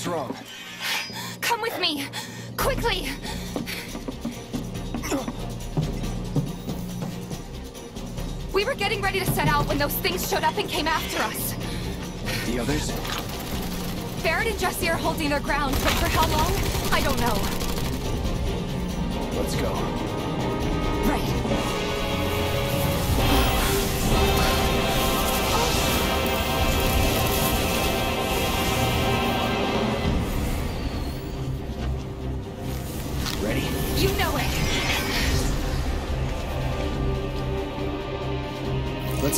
What's wrong? Come with me! Quickly! We were getting ready to set out when those things showed up and came after us. The others? Barret and Jessie are holding their ground, but for how long? I don't know. Let's go. Right.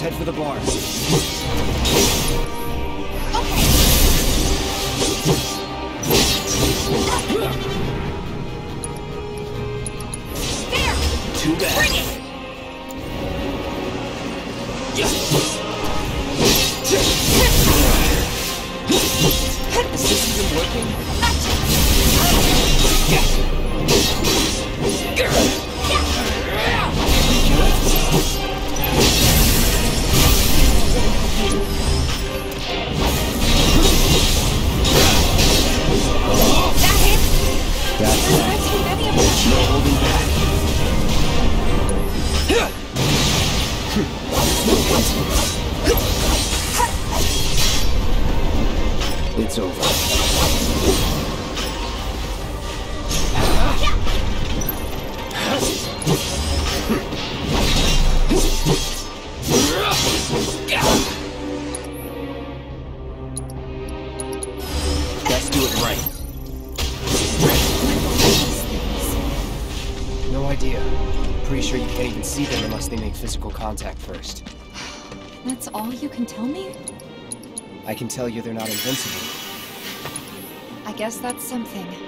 head for the bar. tell you they're not invincible. I guess that's something.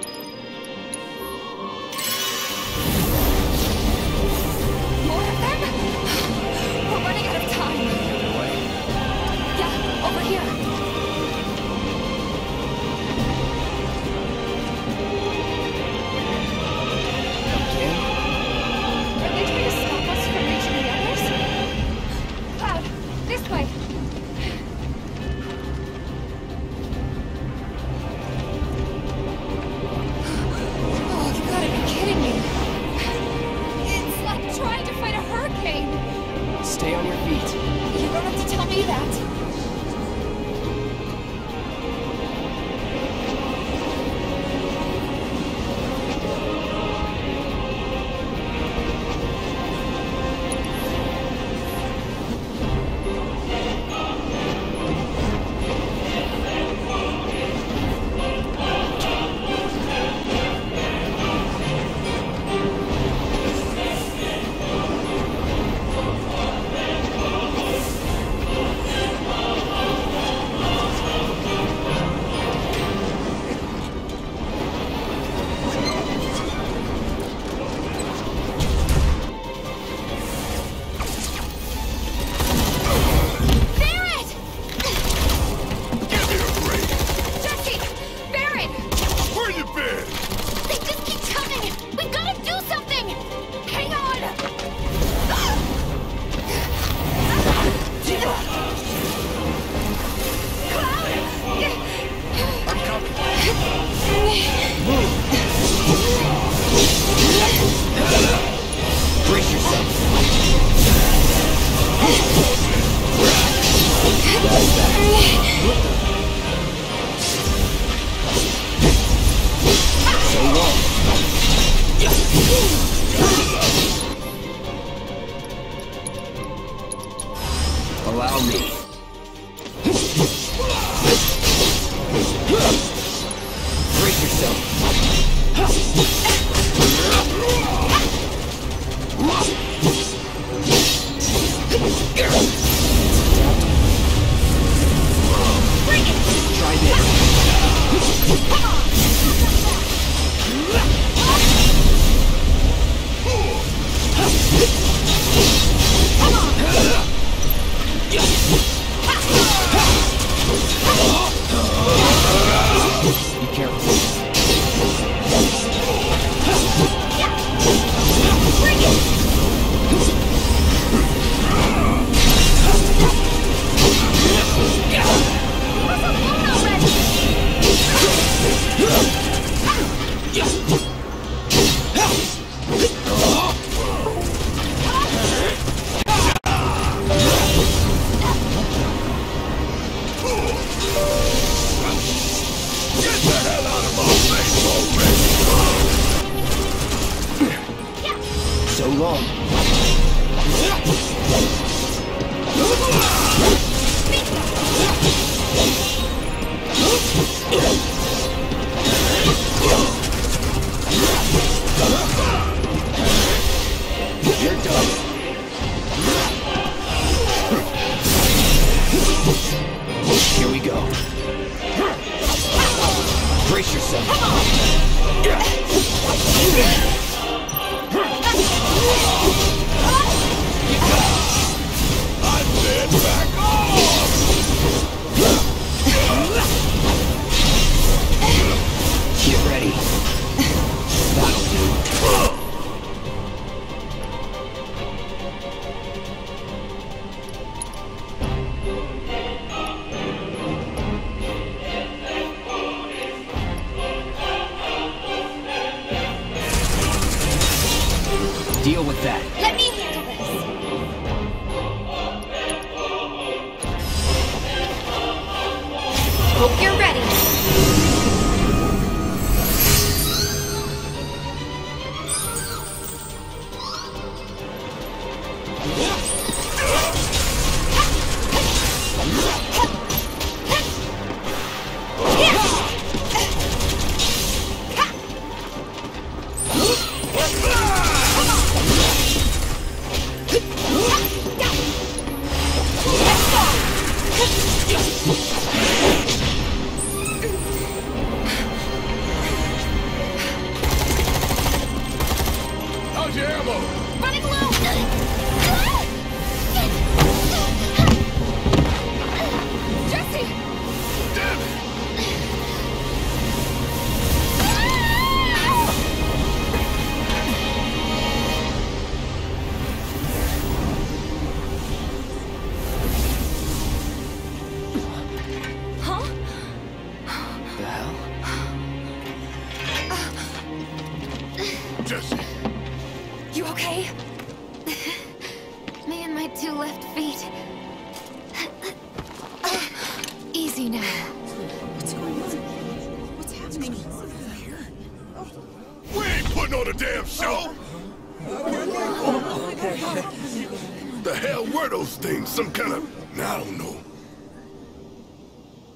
Hell were those things? Some kind of... I don't know.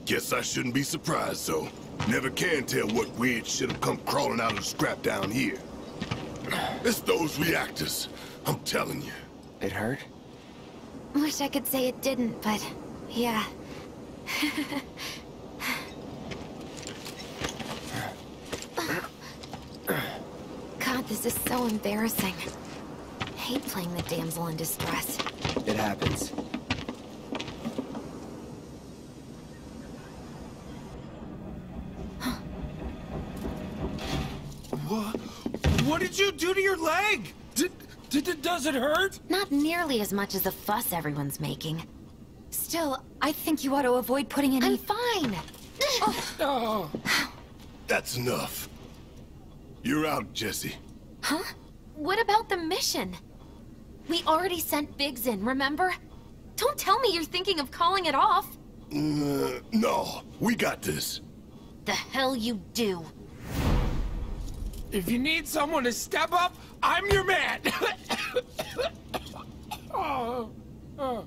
Guess I shouldn't be surprised, though. Never can tell what weird shit will come crawling out of the scrap down here. It's those reactors. I'm telling you. It hurt? Wish I could say it didn't, but yeah. God, this is so embarrassing. Hate playing the damsel in distress. It happens. What? What did you do to your leg? Did, did does it hurt? Not nearly as much as the fuss everyone's making. Still, I think you ought to avoid putting any- I'm fine! Oh. oh, That's enough. You're out, Jessie. Huh? What about the mission? We already sent Biggs in, remember? Don't tell me you're thinking of calling it off. Uh, no, we got this. The hell you do. if you need someone to step up, I'm your man. oh, oh.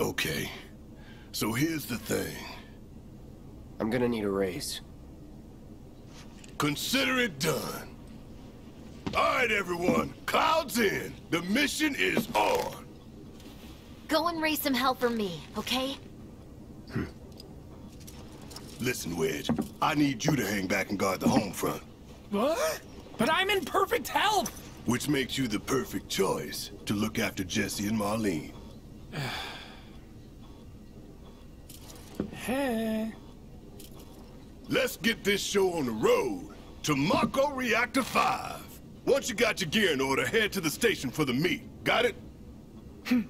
Okay. So here's the thing. I'm gonna need a raise. Consider it done. All right, everyone. Clouds in. The mission is on. Go and raise some hell for me, okay? Hmm. Listen, Wedge. I need you to hang back and guard the home front, What? But I'm in perfect health. which makes you the perfect choice to look after Jessie and Marlene. Hey. Let's get this show on the road to Mako Reactor 5. Once you got your gear in order, head to the station for the meet. Got it? Hmm.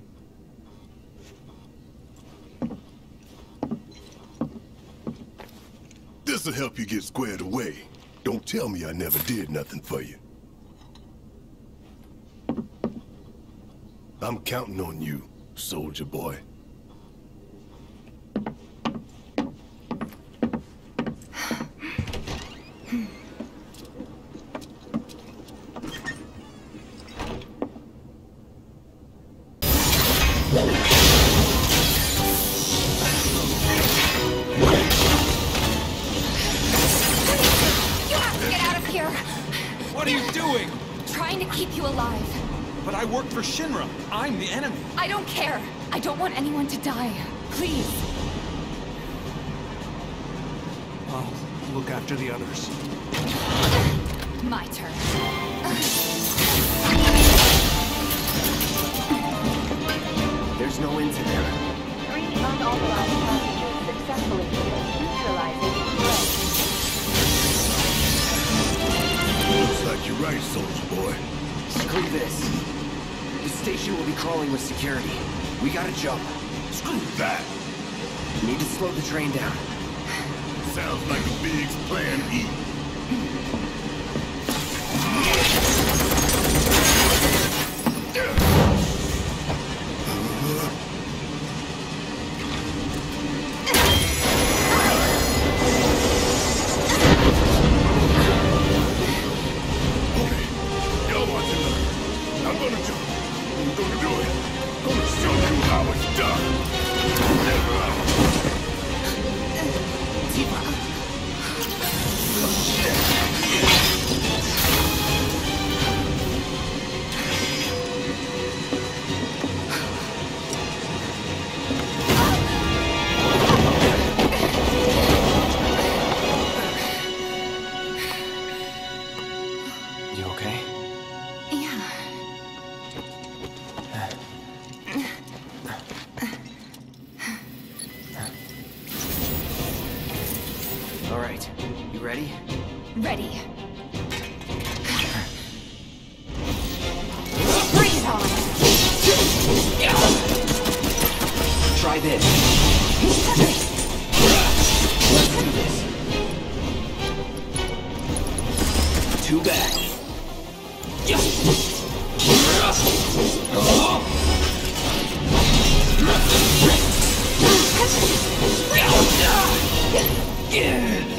This'll help you get squared away. Don't tell me I never did nothing for you. I'm counting on you, soldier boy. security. We gotta jump. Screw that. We need to slow the train down. Sounds like a big's plan E. Ready. Freeze on! Try this. Let's do this. Too bad. Yeah.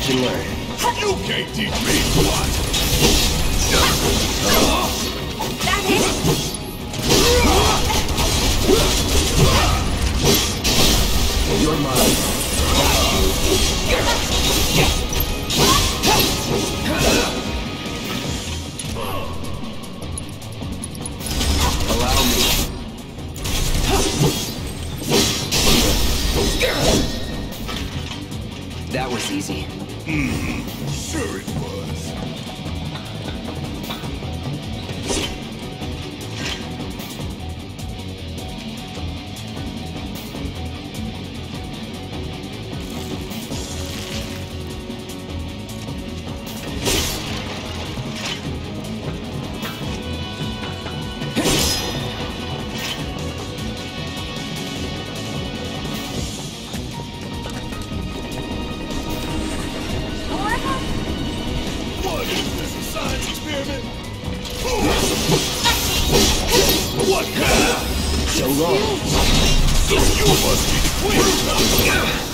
watch and learn. You can't teach me what? That. You must be the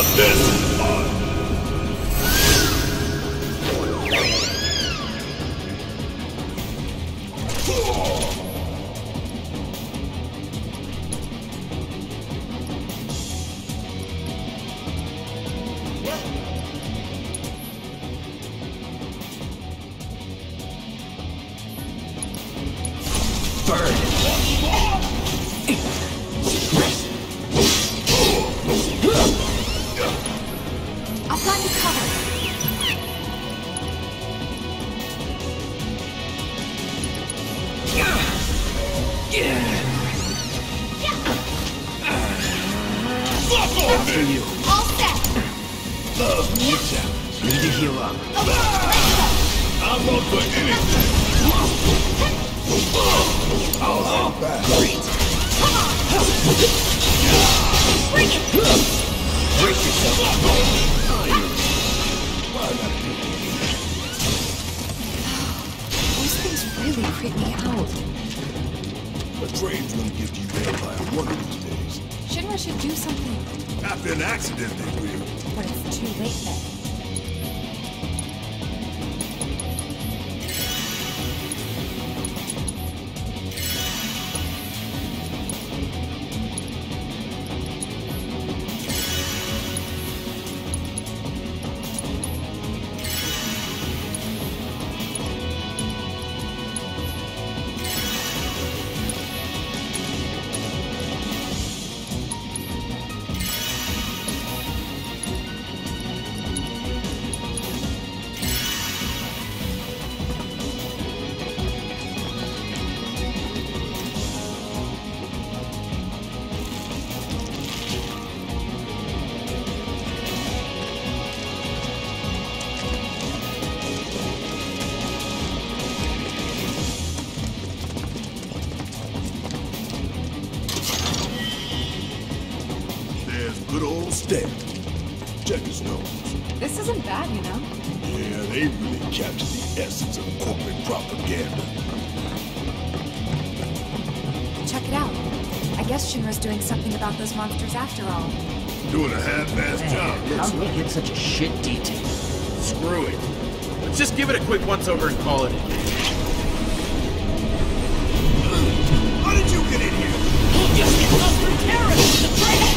Now this creep me out. The train's gonna give you vampire one of these days. Shinra should do something, After an accident, they will. but it's too late then. Good old Stamp. Check his nose. This isn't bad, you know? Yeah, they really captured the essence of corporate propaganda. Check it out. I guess Shinra's doing something about those monsters after all. Doing a half-assed job. How looks did we get such a shit detail? Screw it. Let's just give it a quick once-over and call it in. How did you get in here?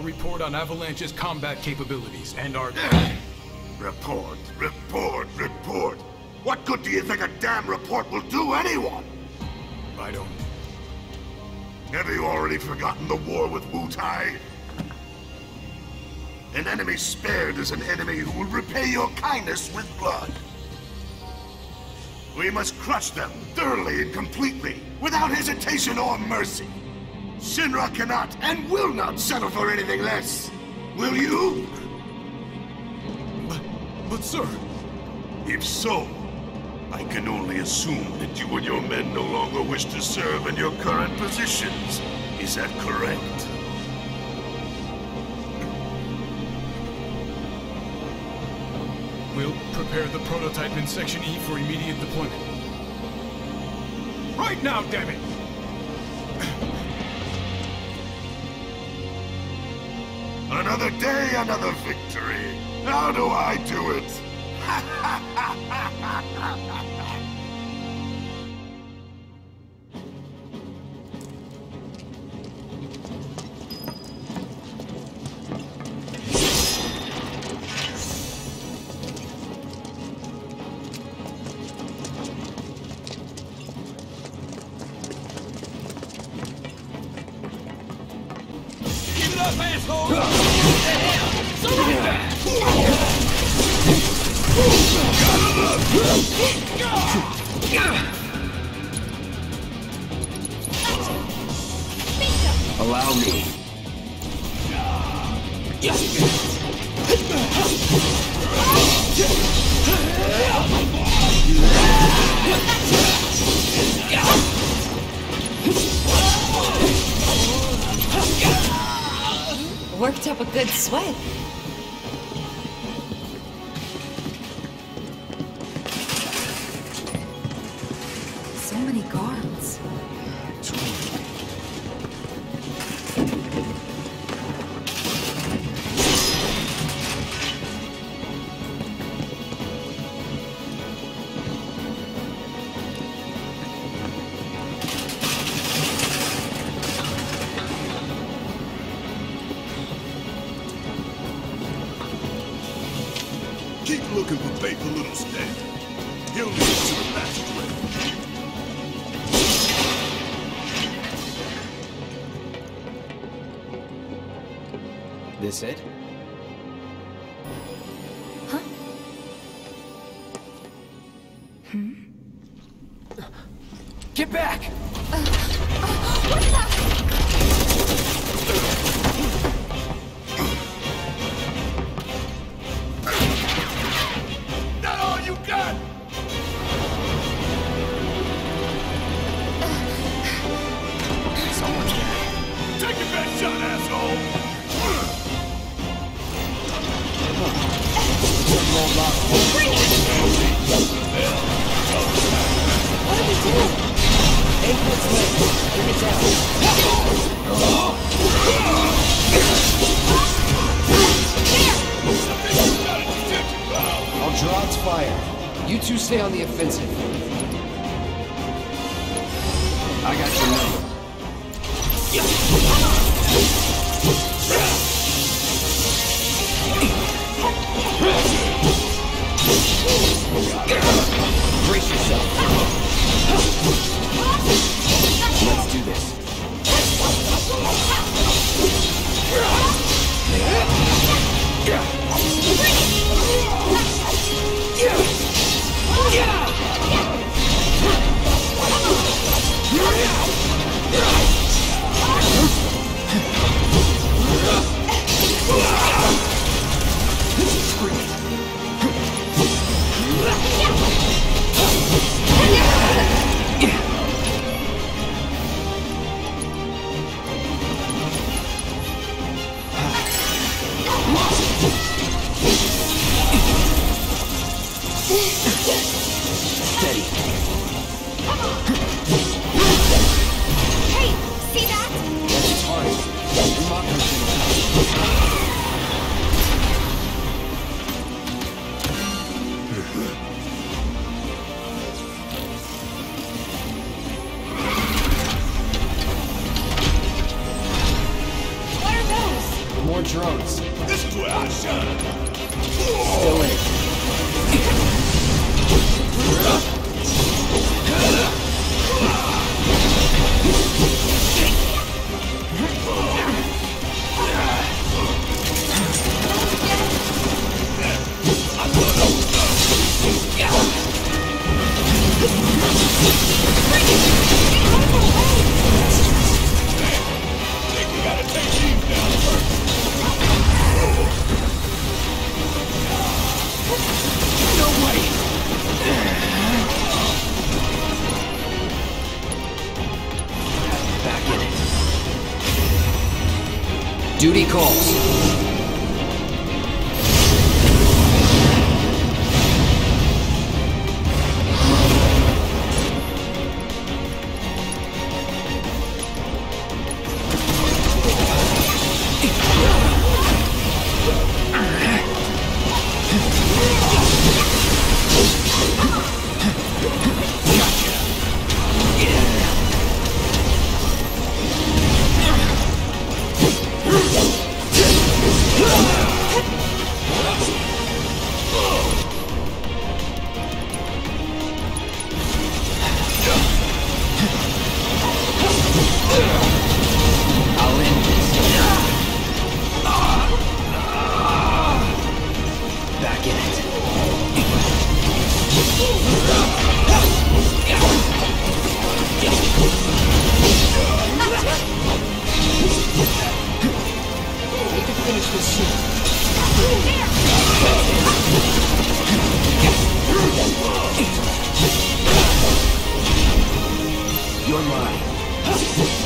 Report on Avalanche's combat capabilities and our... Report, report, report. What good do you think a damn report will do anyone? I don't... Have you already forgotten the war with Wutai? An enemy spared is an enemy who will repay your kindness with blood. We must crush them thoroughly and completely, without hesitation or mercy. Shinra cannot and will not settle for anything less. Will you? But, but sir... If so, I can only assume that you and your men no longer wish to serve in your current positions. Is that correct? We'll prepare the prototype in Section E for immediate deployment. Right now, damn it! Another day, another victory. How do I do it? Allow Keep looking for faithful little Stamp. He'll lead us to the passageway. This it? Huh? Hmm? Get back! You two stay on the offensive. Steady. Duty calls. You're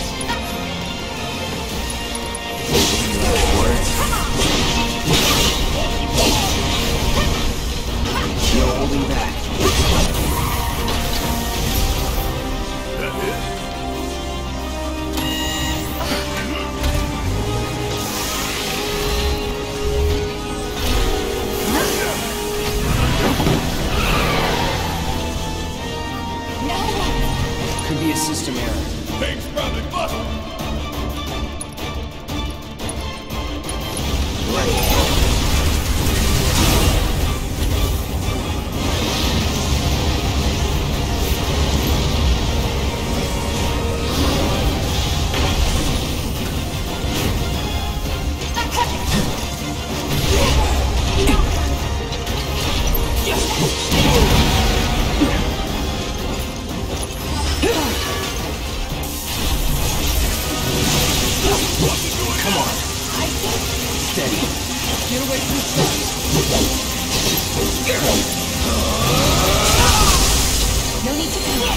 Steady. Get away from the truck. No need to panic.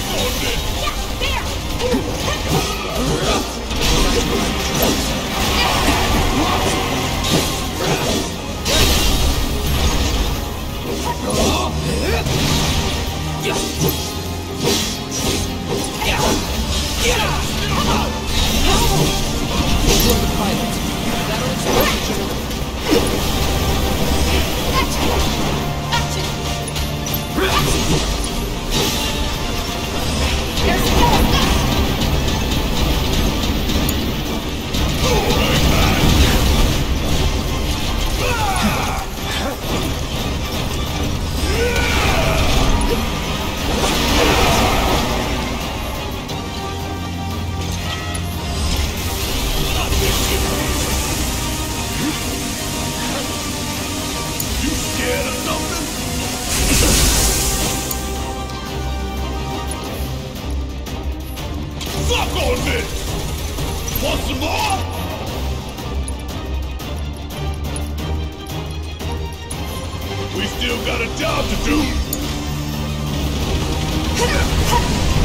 You Fuck on this! Want some more? We still got a job to do.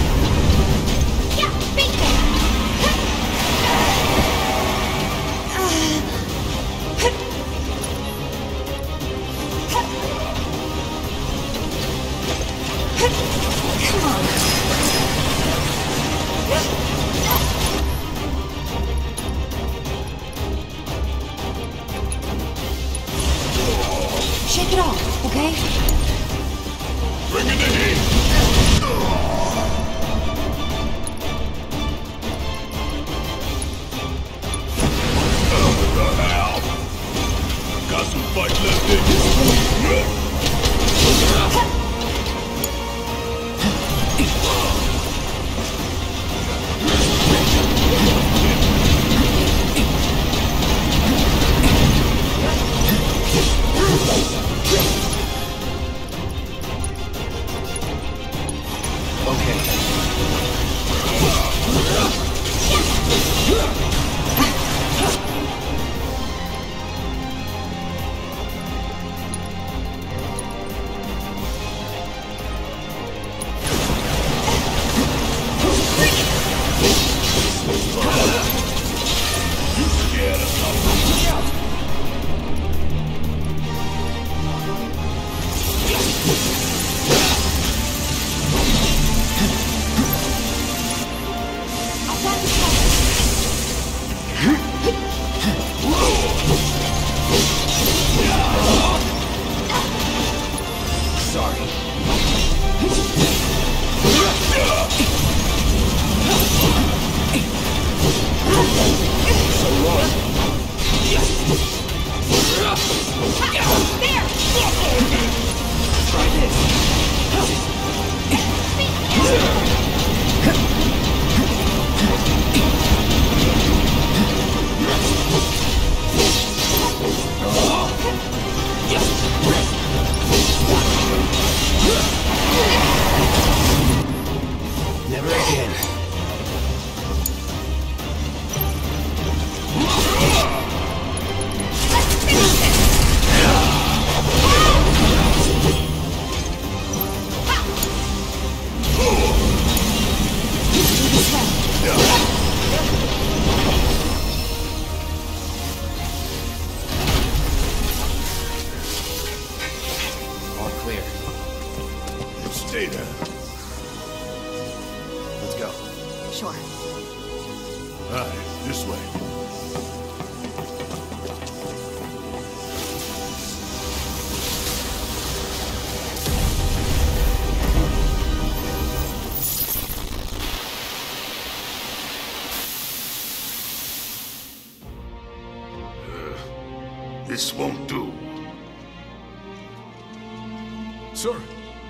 Sir,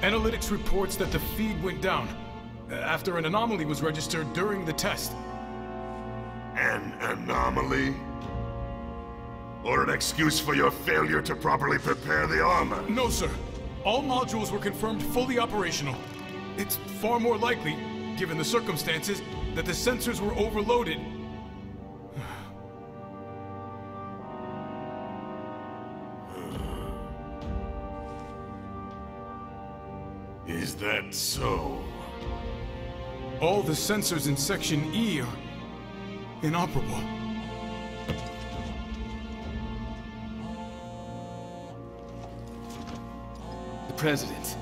analytics reports that the feed went down uh, after an anomaly was registered during the test. An anomaly? Or an excuse for your failure to properly prepare the armor? No, sir. All modules were confirmed fully operational. It's far more likely, given the circumstances, that the sensors were overloaded. That so? All the sensors in Section E are inoperable. The President.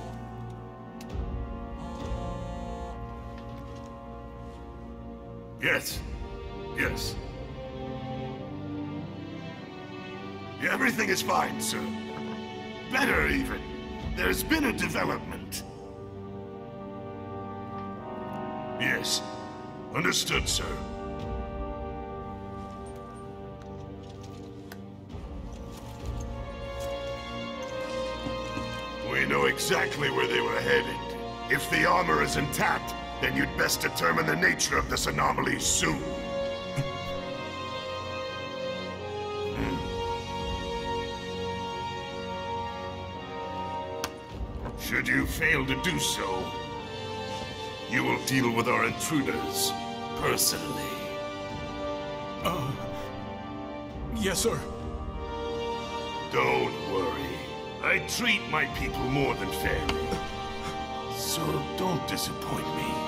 Yes. Yes. Everything is fine, sir. Better, even. There's been a development. Yes. Understood, sir. We know exactly where they were headed. If the armor is intact, then you'd best determine the nature of this anomaly soon. Hmm. Should you fail to do so, you will deal with our intruders personally. Uh, yes, sir. Don't worry. I treat my people more than fairly. So don't disappoint me.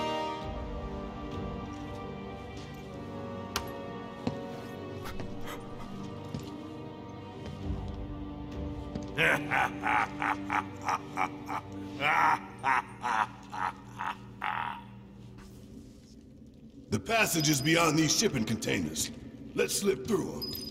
The passage is beyond these shipping containers. Let's slip through them.